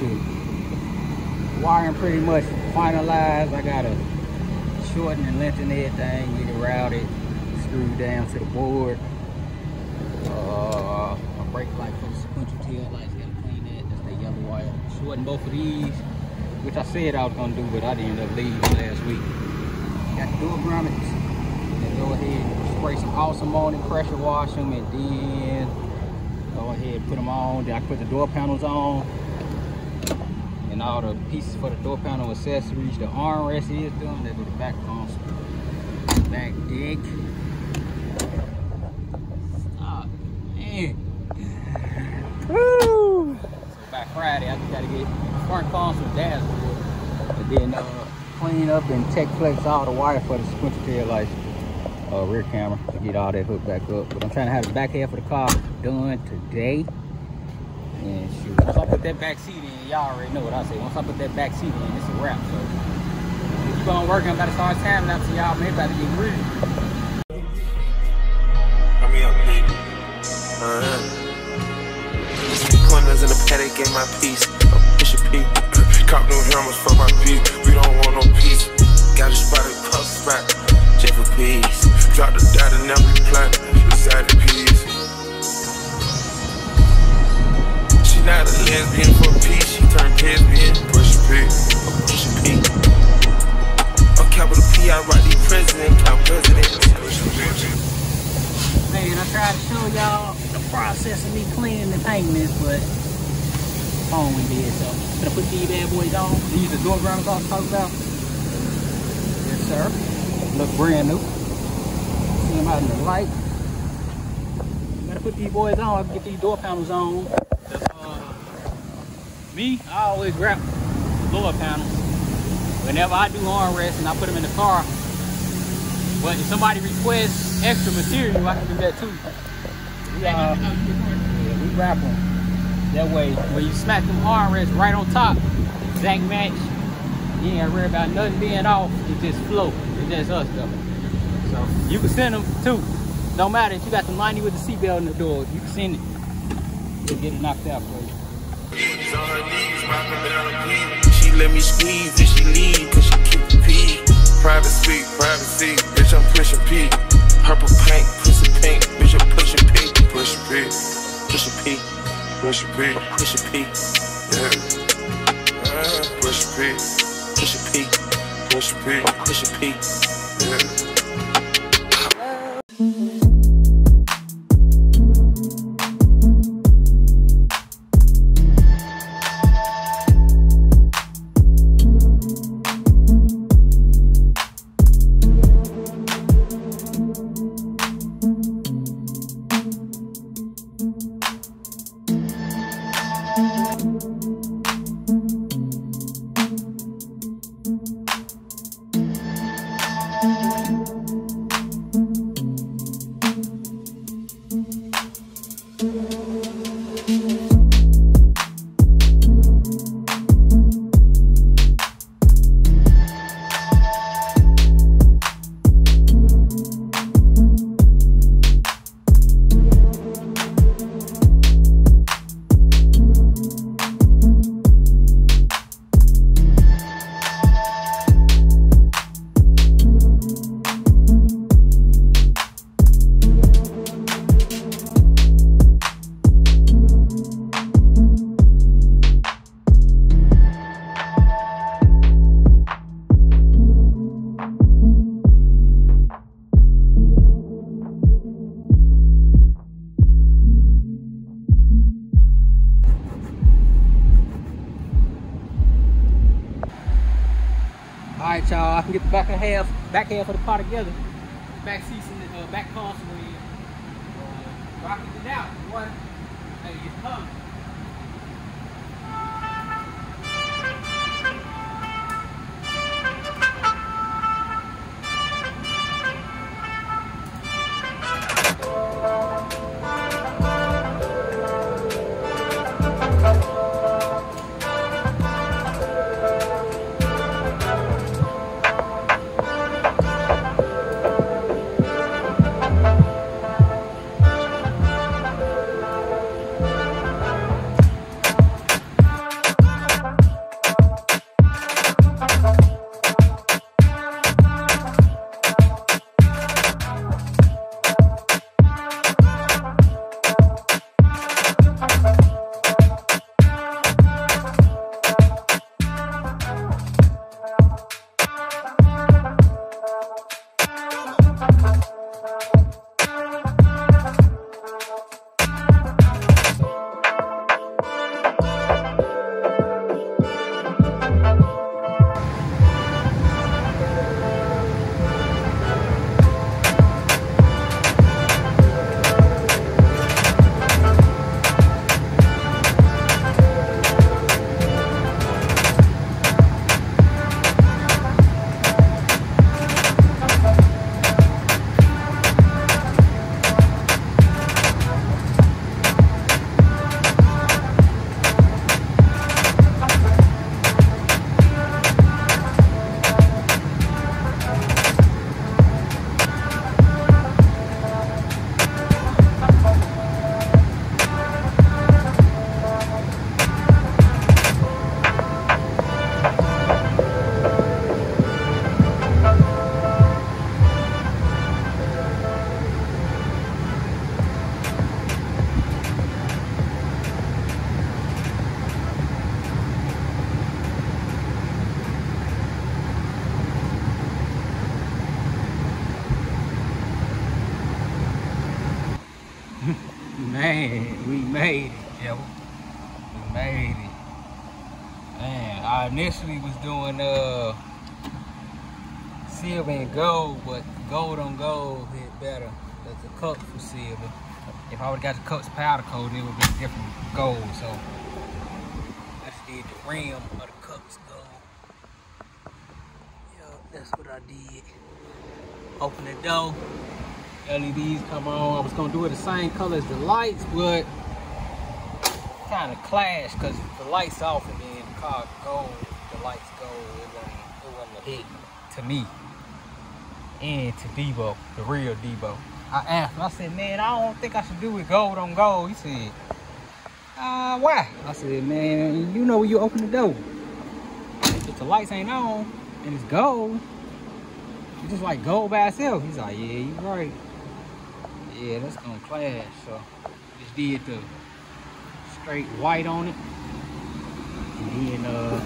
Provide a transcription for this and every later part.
Wiring pretty much finalized. I gotta shorten and lengthen everything, get it routed, screwed down to the board. Uh, my brake light for the sequential tail lights, gotta clean that. That's the yellow wire. Shorten both of these, which I said I was gonna do, but I didn't end up leaving last week. Got the door grommets. Go ahead and spray some awesome on it, pressure wash them, and then go ahead and put them on. Then I put the door panels on and all the pieces for the door panel accessories. The armrest is done. That be the back console, back deck. Oh man. Woo! So by Friday, I just gotta get front console dashboard, and then uh, clean up and tech flex all the wire for the sequential tail lights. Uh, rear camera to get all that hooked back up. But I'm trying to have the back half of the car done today. And shoot, once I put that back seat in, y'all already know what I say. Once I put that back seat in, it's a wrap. So we keep on working. I'm about to start timing out to y'all, man. About to get. Turn me up, Pete. Uh-huh. Corners in the paddock, get my piece. Push a P. Cop new hammers for my beat. We don't want no peace. Got a spot puff spot. J for peace. Drop the dot and we plant. Beside the piece. She not a lesbian for peace. She turned lesbian. Push a P. Oh, push a P. On capital P, I write the president. Count president. Push a P. Man, I tried to show y'all the process of me cleaning the paint this, but phone we did. So I'm gonna put these bad boys on. These are door grounds I was talking about. Yes, sir. Look brand new. See them out in the light. Gotta put these boys on. I can get these door panels on. Me, I always wrap lower panels. Whenever I do armrests and I put them in the car, but if somebody requests extra material, I can do that too. We, uh, yeah, we wrap them. That way, when you smack them armrests right on top, exact match, you ain't worry about nothing being off. It just flow. It's just us though. So you can send them too. Don't matter if you got the 90 with the seatbelt in the door. You can send it. We'll get it knocked out for you. She let me squeeze and she leave cause she keep the pee. Privacy, privacy, bitch, I'm pushing P. Purple paint, pussy pink, bitch, I'm pushing P. Push a P, push a P, push a P, push a P. Yeah. Uh, push a P, push a P, push a P, push a P. Yeah. Y'all. I can get the back half, back half of the car together. Back seats and the uh, back console in. Uh, it out, boy. Hey, it's coming. Man, we made it, yo. We made it. Man, I initially was doing uh silver and gold, but gold on gold hit better. That's the cups for silver. If I would have got the cups powder coated, it would be different gold. So I just did the rim of the cups gold. Yeah, that's what I did. Open the door. LEDs come on. I was gonna do it the same color as the lights, but kind of clash because the lights off and then the car gold, the lights gold. It wasn't, it wasn't a hit to me and to Debo, the real Debo. I asked him, I said, man, I don't think I should do it gold on gold. He said, uh, why? I said, man, you know when you open the door. If the lights ain't on and it's gold, it's just like gold by itself. He's like, yeah, you're right. Yeah, that's gonna clash. So just did the straight white on it. And then uh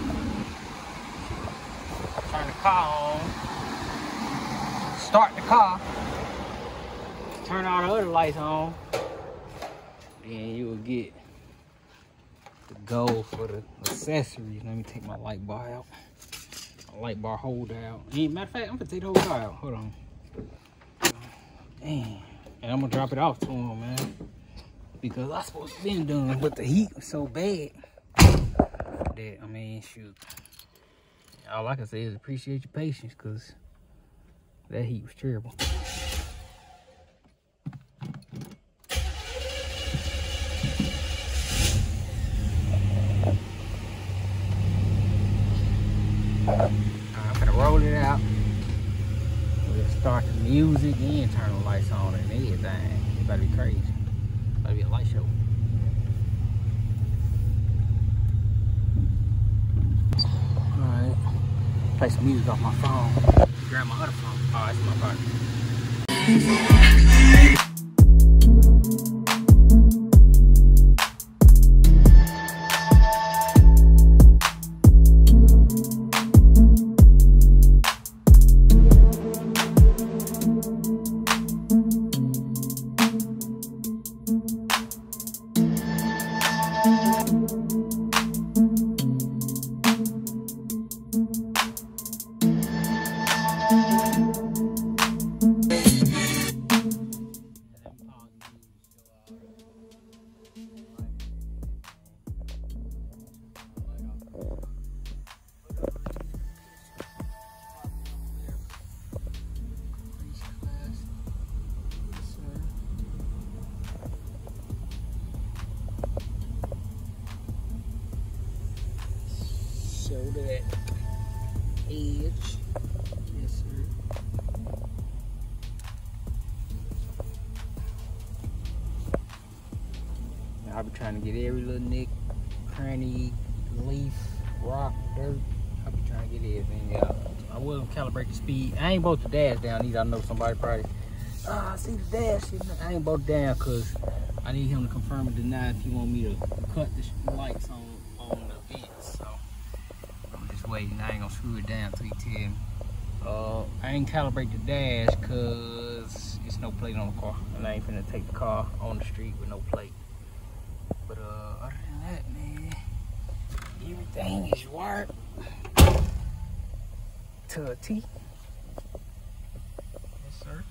turn the car on. Start the car. Turn all the other lights on. Then you will get the gold for the accessories. Let me take my light bar out. My light bar holder out. Matter of fact, I'm gonna take the whole car out. Hold on. Damn. And I'm gonna drop it off to him, man. Because I supposed to been done, but the heat was so bad that I mean shoot. All I can say is appreciate your patience because that heat was terrible. I'm gonna roll it out. We'll start the music and turn the lights on and everything. It better be crazy. It better be a light Alright. Play some music off my phone. Grab my other phone. Oh, that's my phone. Shoulder that edge. Yes, sir. I'll be trying to get every little nick, cranny, leaf, rock, dirt. I'll be trying to get everything out. I will calibrate the speed. I ain't both the dash down either. I know somebody probably, ah, I see the dash. I ain't both down because I need him to confirm or deny if he want me to cut the lights on on the vents. So I'm. I ain't gonna screw it down till he tell me. Uh, I ain't calibrate the dash because it's no plate on the car, and I ain't finna take the car on the street with no plate. But uh, other than that, man, everything is work to a T. Yes, sir.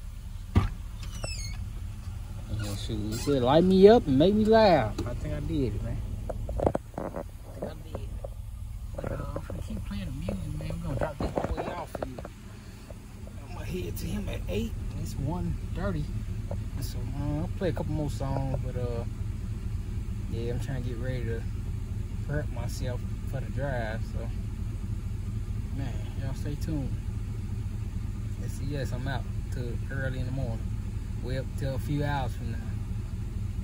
Shoot, he said, light me up and make me laugh. I think I did it, man. I think I did. But uh, I'm gonna keep playing the music, man. We're gonna drop this boy off for you. I'm gonna head to him at 8. It's 1.30. So uh, I'll play a couple more songs, but uh, yeah, I'm trying to get ready to prep myself for the drive. So, man, y'all stay tuned. Let's yes, I'm out till early in the morning. Way up till a few hours from now.